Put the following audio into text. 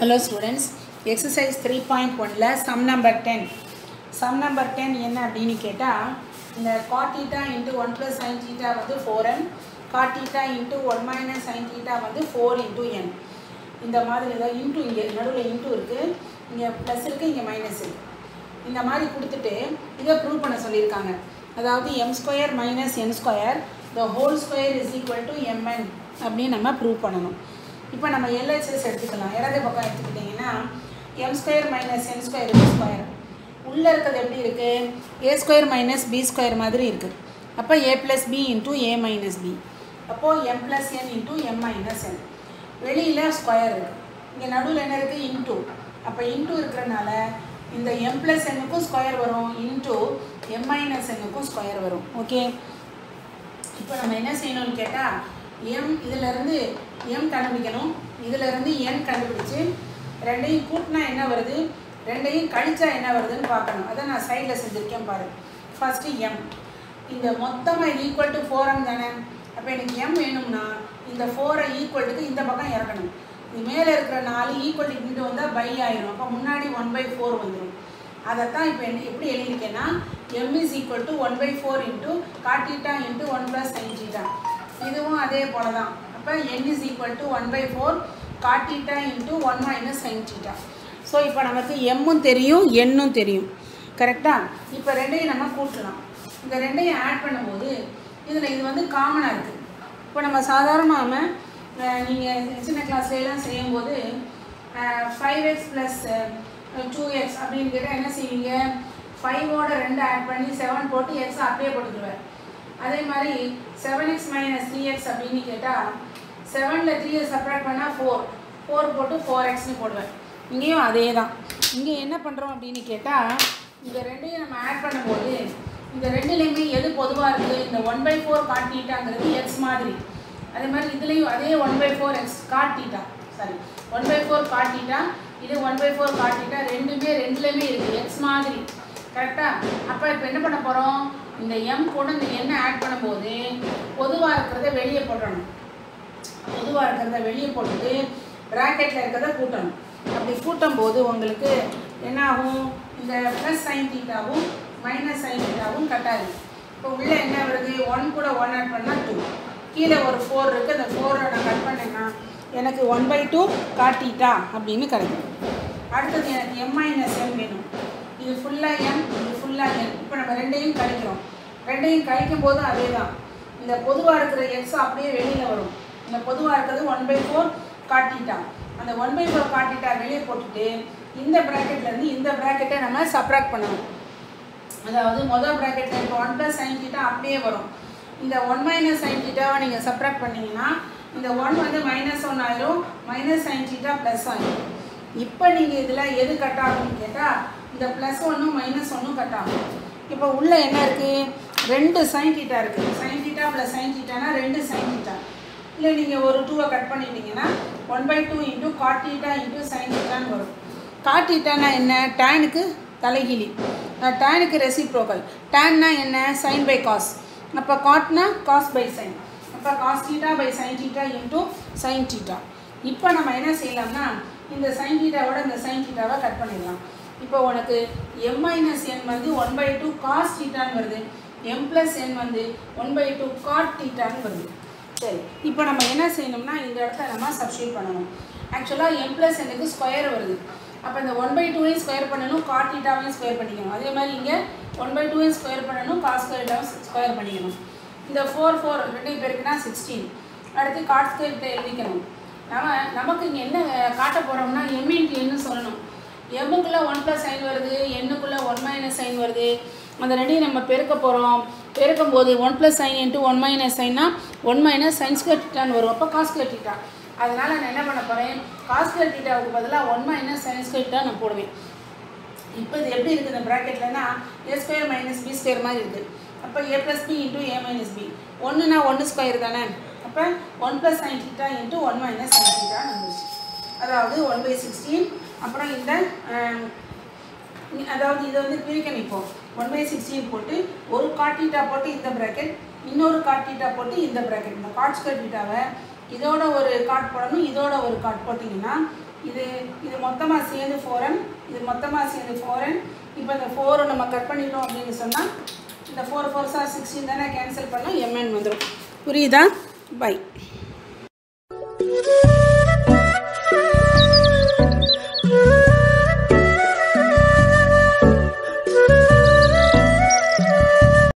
Hello students exercise three point ஒனில் sum number ten sum number ten என்ன அப்படின்னு கேட்டால் இந்த cot theta into one plus sine theta வந்து four n cot theta into one minus sine theta வந்து four into என் இந்த மாதிரி தான் இன்ட்டு இங்கே நடுவில் இன்ட்டு இருக்குது இங்கே ப்ளஸ் இருக்குது இங்கே மைனஸ் இருக்குது இந்த மாதிரி கொடுத்துட்டு இதை ப்ரூவ் பண்ண சொல்லியிருக்காங்க. அதாவது m square minus n square the whole square is equal to m n அப்படின்னு நம்ம ப்ரூவ் பண்ணணும். இப்போ நம்ம எல்ஹெச்எஸ் எடுத்துக்கலாம். இடது பக்கம் எடுத்துக்கிட்டிங்கன்னா m square minus n square b square உள்ளே இருக்கிறது எப்படி இருக்குது a square minus b square மாதிரி இருக்குது அப்போ a plus b into a minus b அப்போது m plus n into m minus n வெளியில் ஸ்கொயர் இருக்குது இங்கே நடுவில் என்ன இருக்குது இன்ட்டு அப்போ இன்ட்டு இருக்கிறனால இந்த எம் ப்ளஸ் என்னுக்கும் ஸ்கொயர் வரும். இன்ட்டு எம் மைனஸ் என்னுக்கும் ஸ்கொயர் வரும். ஓகே இப்போ நம்ம என்ன செய்யணும்னு கேட்டால் எம் இதிலேருந்து எம் கண்டுபிடிக்கணும். இதிலேருந்து என் கண்டுபிடிச்சு ரெண்டையும் கூட்டினா என்ன வருது? ரெண்டையும் கழிச்சா என்ன வருதுன்னு பார்க்கணும். அதை நான் சைடில் செஞ்சுருக்கேன் பாரு. ஃபஸ்ட்டு எம் இந்த மொத்தமாக இது ஈக்குவல் டு ஃபோரம் தானே? அப்போ எனக்கு எம் வேணும்னா இந்த ஃபோரை ஈக்குவல்ட்டுக்கு இந்த பக்கம் இறக்கணும். இது மேலே இருக்கிற நாலு ஈக்குவல் இங்கிட்டு வந்தால் பை ஆயிரும். அப்போ முன்னாடி ஒன் பை ஃபோர் வந்துடும் அதைத்தான் இப்போ என்ன எப்படி எழுதியிருக்கேன்னா m is equal to one by four into cot theta into one plus sine theta இதுவும் அதே போல தான் அப்போ n is equal to one by four cot theta into one minus sine theta so இப்போ நமக்கு எம்மும் தெரியும் எண்ணும் தெரியும். கரெக்டாக இப்போ ரெண்டையும் நம்ம கூட்டலாம். இந்த ரெண்டையும் ஆட் பண்ணும்போது இதில் இது வந்து காமனாக இருக்குது இப்போ நம்ம சாதாரணமாக நீங்கள் சின்ன கிளாஸ்லாம் செய்யும்போது five x plus two x அப்படின்னு கேட்டால் என்ன செய்வீங்க? ஃபைவோட ரெண்டு ஆட் பண்ணி செவன் போட்டு எக்ஸ் அப்படியே போட்டுக்குவேன் அதே மாதிரி seven x minus three x அப்படின்னு கேட்டால் செவனில் த்ரீயை செப்பரேட் பண்ணால் ஃபோர் ஃபோர் போட்டு ஃபோர் எக்ஸ்னு போடுவேன். இங்கேயும் அதே தான் இங்கே என்ன பண்ணுறோம் அப்படின்னு கேட்டால் இந்த ரெண்டையும் நம்ம ஆட் பண்ணும்போது இந்த ரெண்டுலேயுமே எது பொதுவாக இருக்குது இந்த ஒன் பை ஃபோர் காட்டிட்டாங்கிறது எக்ஸ் மாதிரி. அதே மாதிரி இதுலேயும் அதே one by four x cot theta sorry one by four cot theta இது ஒன் பை ஃபோர் காட்டிட்டா ரெண்டுமே ரெண்டுலேயுமே இருக்குது எக்ஸ் மாதிரி. கரெக்டாக அப்போ இப்போ என்ன பண்ண போகிறோம் இந்த எம் கூட இந்த எண்ணை ஆட் பண்ணும்போது பொதுவாக இருக்கிறத வெளியே போடணும் பொதுவாக இருக்கிறத வெளியே போட்டுட்டு ப்ராக்கெட்டில் இருக்கிறத கூட்டணும். அப்படி கூட்டும் போது உங்களுக்கு என்ன ஆகும் இந்த ப்ளஸ் சைன் தீட்டாவும் மைனஸ் சைன் தீட்டாவும் கட்டாது இப்போ உள்ளே என்ன வருது? ஒன் கூட ஒன் ஆட் பண்ணால் டூ கீழே ஒரு ஃபோர் இருக்குது அந்த ஃபோரை நான் கட் பண்ணேன்னா எனக்கு ஒன் பை டூ காட்டிட்டா அப்படின்னு கிடைக்கும். அடுத்தது எனக்கு எம் மைனஸ் எம் வேணும். இது ஃபுல்லாக எம் இது ஃபுல்லாக எம் இப்போ நம்ம ரெண்டையும் கழிக்கிறோம். ரெண்டையும் கழிக்கும் போதும் அதே தான் இந்த பொதுவாக இருக்கிற எக்ஸ் அப்படியே வெளியில் வரும். இந்த பொதுவாக இருக்கிறது ஒன் பை ஃபோர் காட்டிட்டா அந்த ஒன் பை ஃபோர் காட்டிட்டா வெளியே போட்டுட்டு இந்த ப்ராக்கெட்லேருந்து இந்த ப்ராக்கெட்டை நம்ம சப்ராக்ட் பண்ணணும். அதாவது மொதல் ப்ராக்கெட்டில் இப்போ ஒன் ப்ளஸ் சைன் தீட்டா அப்படியே வரும். இந்த ஒன் மைனஸ் சைன் தீட்டாவை நீங்கள் சப்ராக்ட் பண்ணிங்கன்னா இந்த ஒன் வந்து மைனஸ் ஒன் ஆயிரும் மைனஸ் சைன் தீட்டா ப்ளஸ் ஆயிரும். இப்போ நீங்கள் இதில் எது கட் ஆகும்னு கேட்டால் இந்த ப்ளஸ் ஒன்றும் மைனஸ் ஒன்றும் கட் ஆகும். இப்போ உள்ளே என்ன இருக்குது ரெண்டு சைன் தீட்டா இருக்குது சைன் தீட்டா ப்ளஸ் சைன் தீட்டானா ரெண்டு சைன் தீட்டா இல்லை நீங்கள் ஒரு டூவை கட் பண்ணிட்டீங்கன்னா one by two into cot theta into sine தீட்டான்னு வரும். காட்டீட்டானா என்ன? டேனுக்கு தலைகிலி டேனுக்கு ரெசிப்ரோக்கல் டேன்னா என்ன? சைன் பை காஸ் அப்போ காட்னா காஸ் பை சைன் அப்போ cos theta by sine theta into sine theta இப்போ நம்ம என்ன செய்யலாம்னா இந்த சைன் டீட்டாவோட இந்த சைன் டீட்டாவை கட் பண்ணிடலாம். இப்போ உனக்கு எம் மைனஸ் என் வந்து ஒன் பை டூ காஸ் டீட்டான்னு வருது. எம் ப்ளஸ் என் வந்து ஒன் பை டூ காட் டீட்டான்னு வருது. சரி இப்போ நம்ம என்ன செய்யணும்னா இந்த இடத்த நம்ம சப்ஸ்டியூட் பண்ணணும். ஆக்சுவலாக எம் ப்ளஸ் எனக்கு ஸ்கொயர் வருது. அப்போ இந்த ஒன் பை டூவையும் ஸ்கொயர் பண்ணணும் காட் தீட்டாவையும் ஸ்கொயர் பண்ணிக்கணும். அதே மாதிரி இங்கே ஒன் பை டூவையும் ஸ்கொயர் பண்ணணும் காஸ் ஸ்கொயர் பண்ணிக்கணும். இந்த ஃபோர் ஃபோர் ரெண்டு பேருக்குனா சிக்ஸ்டீன் அடுத்து காட் ஸ்கொயர்கிட்ட எழுதிக்கணும். நம்ம நமக்கு இங்கே என்ன காட்ட போகிறோம்னா எம் இன்ட்டு என்ன சொல்லணும். எம்முக்குள்ளே ஒன் ப்ளஸ் சைன் வருது எண்ணுக்குள்ளே ஒன் மைனஸ் சைன் வருது. அந்த ரெண்டையும் நம்ம பெருக்க போகிறோம் பெருக்கும் போது one plus sine into one minus சைன்னா one minus sine square டீட்டான்னு வரும். அப்போ காஸ் ஸ்கொயர் டீட்டா அதனால் நான் என்ன பண்ண போகிறேன் காஸ் ஸ்கொயர் டீட்டாவுக்கு பதிலாக one minus sine square theta நான் போடுவேன். இப்போ இது எப்படி இருக்குது இந்த ப்ராக்கெட்லனா a square minus b square மாதிரி இருக்குது அப்போ a plus b into a minus b ஒன்றுனா ஒன்று ஸ்கொயர் தானே? அப்போ one plus sine theta into one minus sine theta வந்துச்சு அதாவது ஒன் பை சிக்ஸ்டீன் அப்புறம் இந்த அதாவது இதை வந்து பிரிக்க நிற்போம் ஒன் பை சிக்ஸ்டியும் போட்டு ஒரு காட்டீட்டா போட்டு இந்த ப்ராக்கெட் இன்னொரு காட்டீட்டா போட்டு இந்த ப்ராக்கெட் இந்த காட் ஸ்கொயர் டீட்டாவை இதோட ஒரு காட் போடணும் இதோட ஒரு காட் போட்டிங்கன்னா இது இது மொத்தமாக சேர்ந்து ஃபோரன் இது மொத்தமாக சேர்ந்து ஃபோரன் இப்போ இந்த ஃபோரை நம்ம கட் பண்ணிட்டோம் அப்படின்னு சொன்னால் இந்த ஃபோர் ஃபோர் சார் சிக்ஸ்டீன் தானே கேன்சல் பண்ணால் எம்என் வந்துடும் புரியுதா? பை